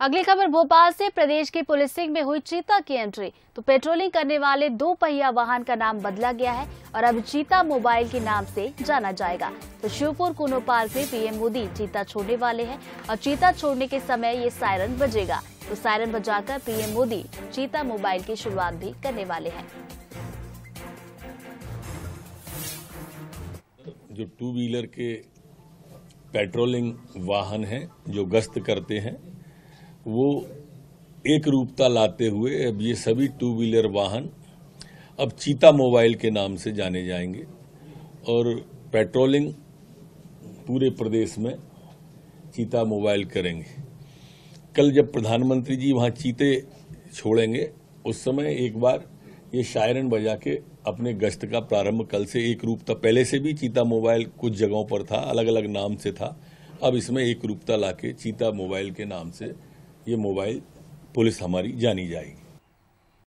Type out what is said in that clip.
अगली खबर, भोपाल से प्रदेश की पुलिसिंग में हुई चीता की एंट्री। तो पेट्रोलिंग करने वाले दो पहिया वाहन का नाम बदला गया है और अब चीता मोबाइल के नाम से जाना जाएगा। तो शिवपुर कुनो पार्क में पीएम मोदी चीता छोड़ने वाले हैं और चीता छोड़ने के समय ये सायरन बजेगा। तो सायरन बजाकर पीएम मोदी चीता मोबाइल की शुरुआत भी करने वाले हैं। जो टू व्हीलर के पेट्रोलिंग वाहन हैं, जो गश्त करते हैं वो एक रूपता लाते हुए, अब ये सभी टू व्हीलर वाहन अब चीता मोबाइल के नाम से जाने जाएँगे और पेट्रोलिंग पूरे प्रदेश में चीता मोबाइल करेंगे। कल जब प्रधानमंत्री जी वहाँ चीते छोड़ेंगे, उस समय एक बार ये शायरन बजा के अपने गश्त का प्रारंभ कल से एक रूपता, पहले से भी चीता मोबाइल कुछ जगहों पर था अलग अलग नाम से था, अब इसमें एक रूपता लाके चीता मोबाइल के नाम से ये मोबाइल पुलिस हमारी जानी जाएगी।